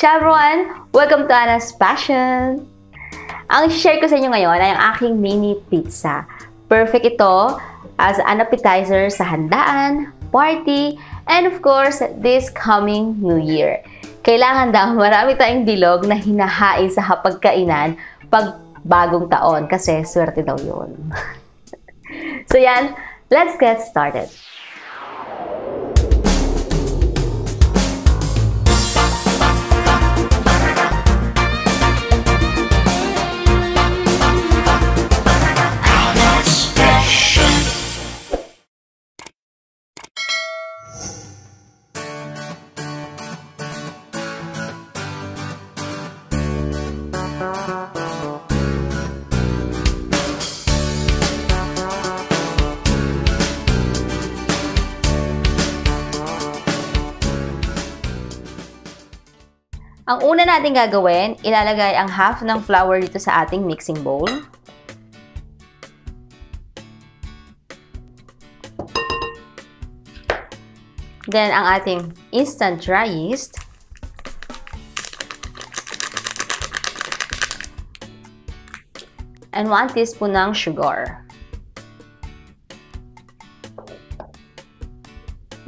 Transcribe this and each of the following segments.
Ciao everyone! Welcome to Anna's Passion! Ang share ko sa inyo ngayon ay ang aking mini pizza. Perfect ito as an appetizer sa handaan, party, and of course, this coming New Year. Kailangan daw marami tayong bilog na hinahain sa hapagkainan pag bagong taon kasi swerte daw yun. so yan, let's get started. Ang una natin gagawin, ilalagay ang half ng flour dito sa ating mixing bowl. Then, ang ating instant dry yeast. And 1 teaspoon ng sugar.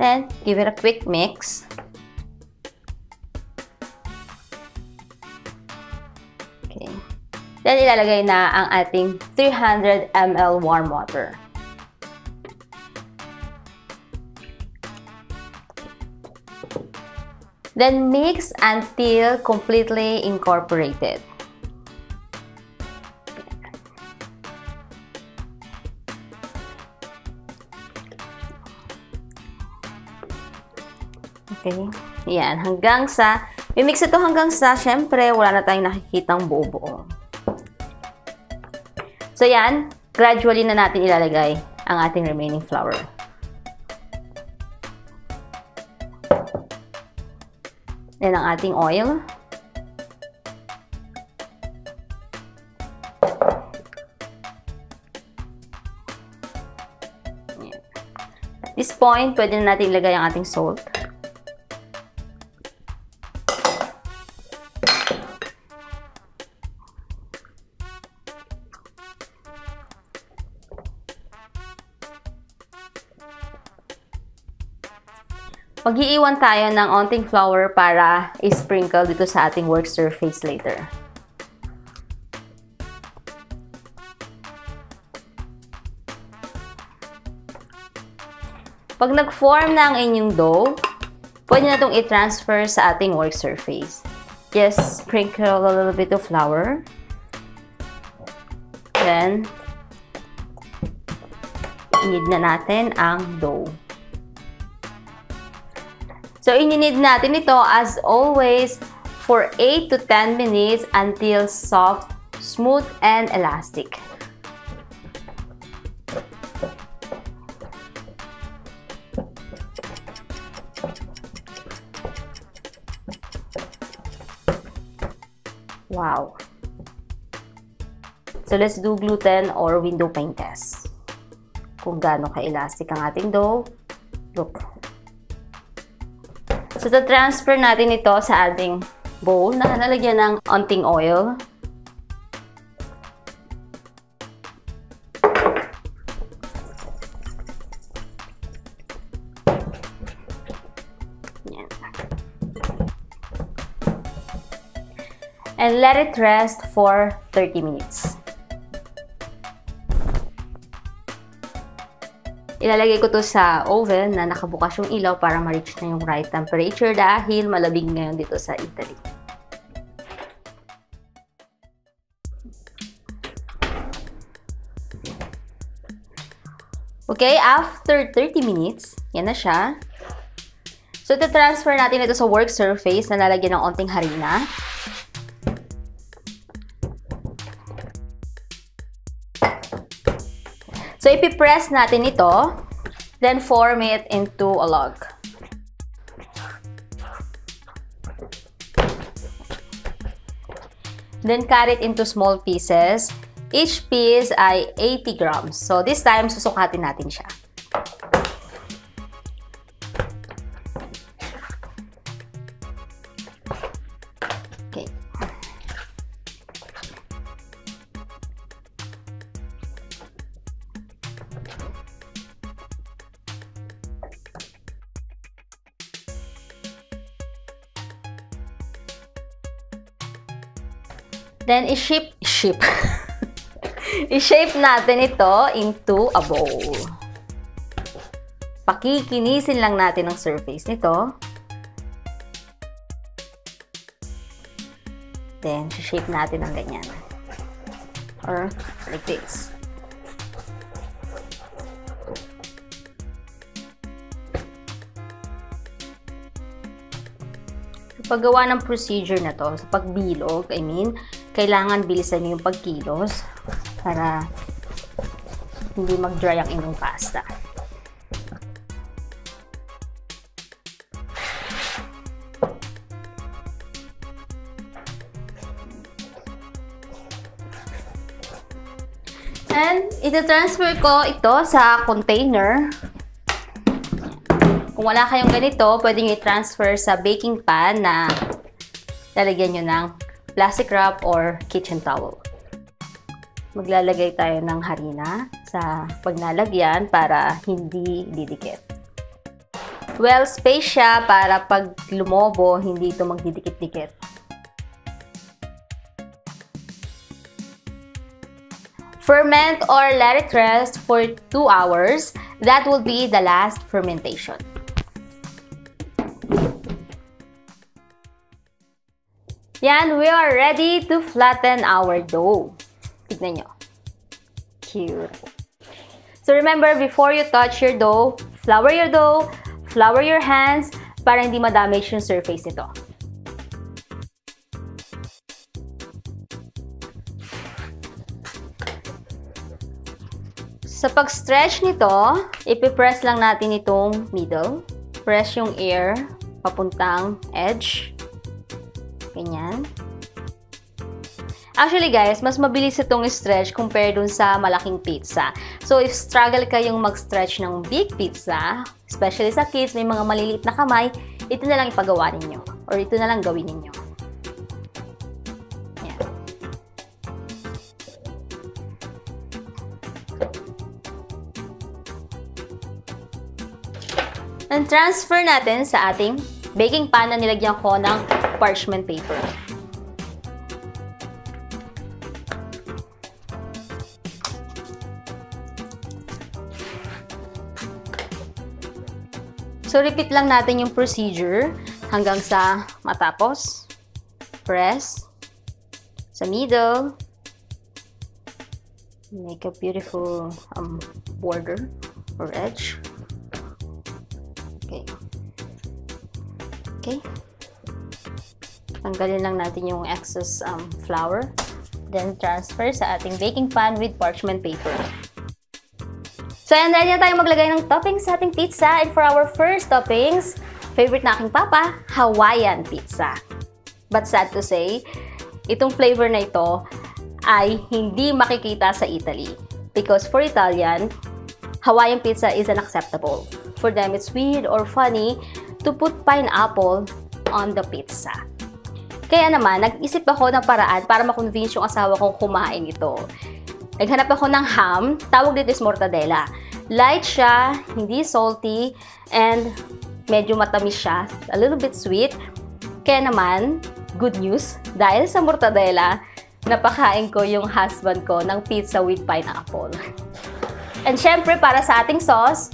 Then, give it a quick mix. Then, ilalagay na ang ating 300 ml warm water. Then, mix until completely incorporated. Okay. Yan. Hanggang sa, mimix ito hanggang sa, syempre, wala na tayong nakikitang buo-buo. So, yan. Gradually na natin ilalagay ang ating remaining flour. Yan ang ating oil. At this point, pwede na natin ilagay ang ating salt. Mag-iiwan tayo ng onting flour para i-sprinkle dito sa ating work surface later. Pag nag-form na ang inyong dough, pwede na itong i-transfer sa ating work surface. Just sprinkle a little bit of flour. Then, inid na natin ang dough. So, ininid natin ito as always for 8 to 10 minutes until soft, smooth, and elastic. Wow! So, let's do gluten or window pane test. Kung gaano ka-elastic ang ating dough. Look, So, transfer natin ito sa ating bowl na nalagyan ng onting oil. Yan. And let it rest for 30 minutes. Ilalagay ko to sa oven na nakabukas yung ilaw para ma-reach na yung right temperature dahil malamig ngayon dito sa Italy. Okay, after 30 minutes, yan na siya. So, transfer natin ito sa work surface na lalagyan ng onting harina. So, ipipress natin ito, then form it into a log. Then cut it into small pieces. Each piece ay 80 grams. So, this time, susukatin natin siya. Then, i-shape, shape. i-shape natin ito into a bowl. Pakikinisin lang natin ang surface nito. Then, shape natin ng ganyan. Or, like this. Sa paggawa ng procedure na to, sa pagbilog, I mean, kailangan bilisan niyo yung pagkilos para hindi mag-dry ang inyong pasta. And, iti-transfer ko ito sa container. Kung wala kayong ganito, pwede nyo i-transfer sa baking pan na lalagyan nyo ng plastic wrap or kitchen towel. Maglalagay tayo ng harina sa pagnalagyan para hindi didikit. Well, space siya para pag lumobo, hindi ito magdidikit-dikit. Ferment or let it rest for 2 hours. That will be the last fermentation. Yan, we are ready to flatten our dough. Tignan nyo. Cute. So remember, before you touch your dough, flour your dough, flour your hands para hindi ma-damage yung surface nito. Sa pag-stretch nito, ipipress lang natin itong middle. Press yung air papuntang edge. Ganyan. Actually guys, mas mabilis itong stretch compare dun sa malaking pizza. So if struggle kayong mag-stretch ng big pizza, especially sa kids, may mga maliliit na kamay, ito na lang ipagawa ninyo. Or ito na lang gawin ninyo. Yan. And transfer natin sa ating baking pan na nilagyan ko ng parchment paper. So, repeat lang natin yung procedure hanggang sa matapos. Press. Sa middle. Make a beautiful um, border or edge. Okay. Okay. Tanggalin lang natin yung excess um, flour. Then, transfer sa ating baking pan with parchment paper. So, ayan, ready na tayo maglagay ng toppings sa ating pizza. And for our first toppings, favorite na aking papa, Hawaiian pizza. But sad to say, itong flavor na ito ay hindi makikita sa Italy. Because for Italian, Hawaiian pizza is unacceptable. For them, it's weird or funny to put pineapple on the pizza. Kaya naman, nag-isip ako ng paraan para makonvince yung asawa kong kumain ito. Naghanap ako ng ham, tawag dito is mortadella. Light siya, hindi salty, and medyo matamis siya, a little bit sweet. Kaya naman, good news, dahil sa mortadella, napakain ko yung husband ko ng pizza with pineapple. And syempre, para sa ating sauce,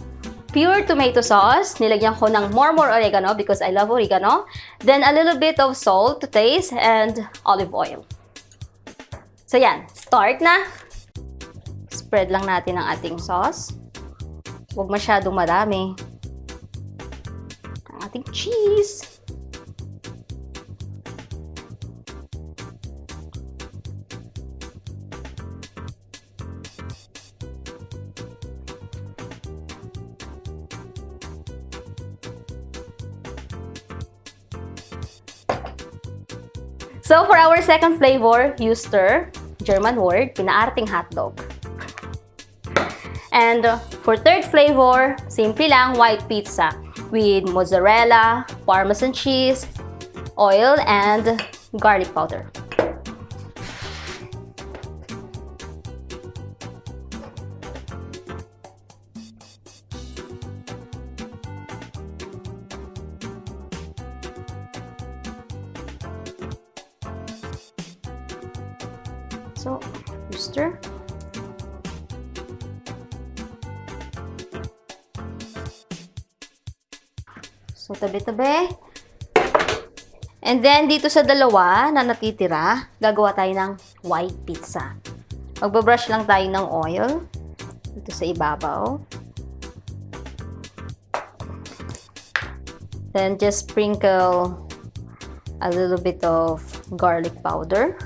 pure tomato sauce. Nilagyan ko ng more more oregano because I love oregano. Then a little bit of salt to taste and olive oil. So yan, start na. Spread lang natin ang ating sauce. Huwag masyadong marami. Ang ating cheese. So, for our second flavor, Euster, German word, pinaarting hotdog. And uh, for third flavor, simple lang, white pizza with mozzarella, parmesan cheese, oil, and garlic powder. So, stir. So, tabi-tabi. And then, dito sa dalawa na natitira, gagawa tayo ng white pizza. Magbabrush lang tayo ng oil dito sa ibabaw. Then, just sprinkle a little bit of garlic powder.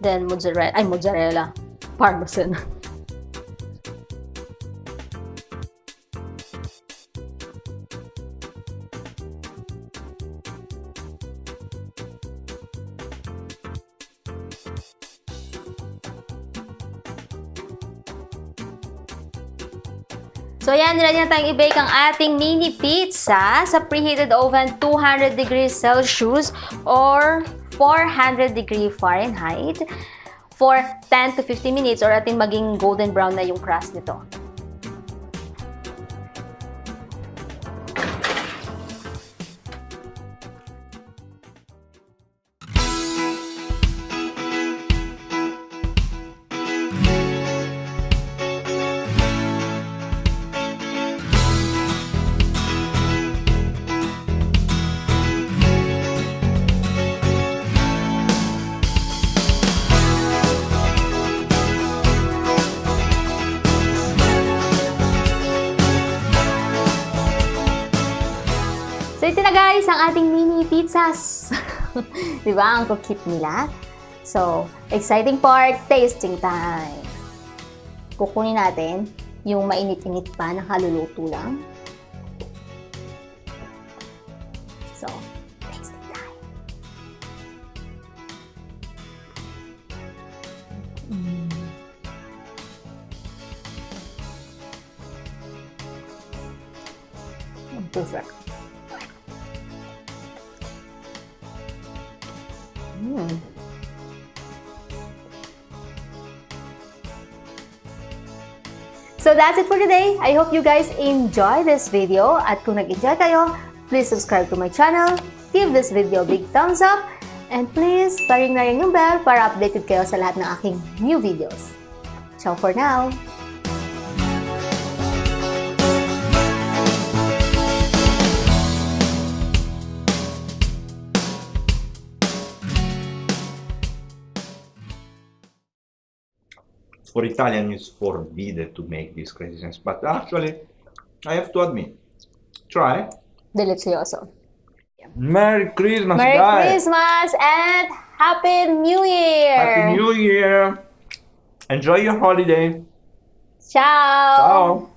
Then, mozzarella, ay mozzarella, parmesan. So, ayan, ready na tayong i-bake ang ating mini pizza sa preheated oven 200 degrees Celsius or 400 degree Fahrenheit for 10 to 15 minutes or ating maging golden brown na yung crust nito. Guys, ang ating mini pizzas. Di ba? Ang cute nila. So, exciting part, tasting time. Kukunin natin yung mainit-init pa na kaluluto lang. So, tasting time. Mm. Perfect. So that's it for today. I hope you guys enjoy this video. At kung nag-enjoy kayo, please subscribe to my channel, give this video a big thumbs up, and please paring na rin yung bell para updated kayo sa lahat ng aking new videos. Ciao for now! For Italian it's forbidden to make these crazy things. But actually, I have to admit, try. Delicioso. Merry Christmas, Merry guys! Christmas and Happy New Year! Happy New Year! Enjoy your holiday. Ciao! Ciao!